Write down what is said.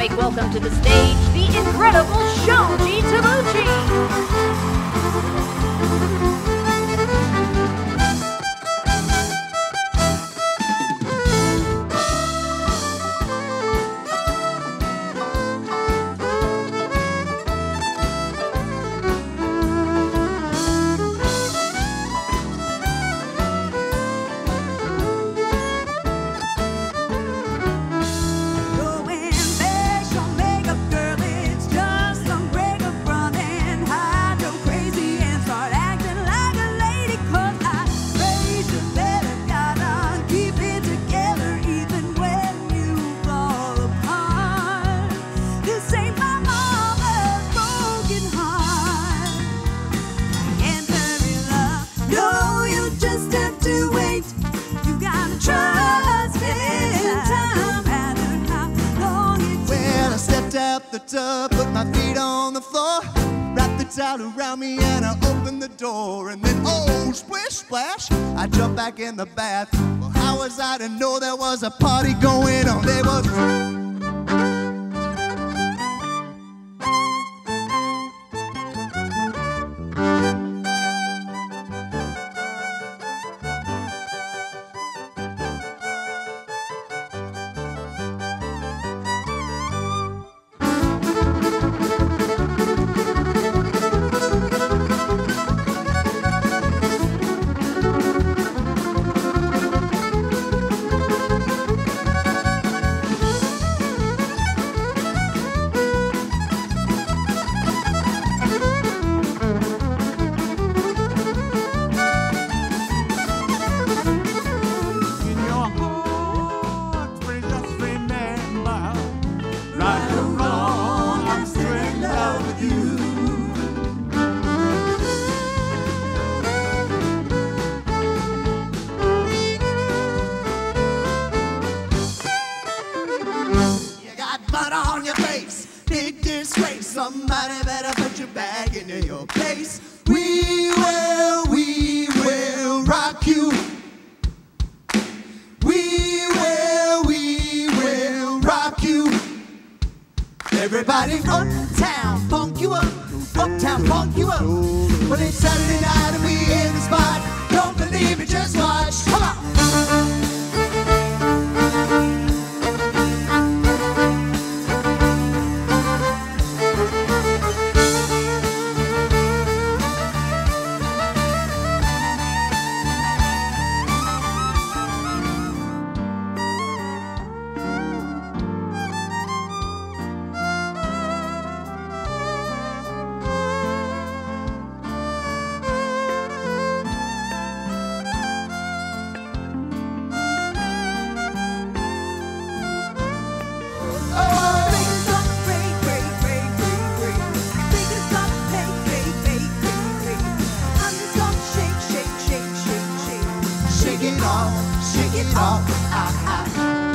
make welcome to the stage the incredible Shoji Tabuchi. Out the tub, put my feet on the floor, wrapped the towel around me, and I opened the door. And then, oh, splish splash, I jumped back in the bath. Well, how was I to know there was a party going on? There was. On big disgrace. Somebody better put your bag into your place. We will, we will rock you. We will, we will rock you. Everybody uptown, funk you up. Uptown, funk you up. Well, it's Saturday night and we in the spot. Don't believe me, off, shake it off, ah, ah.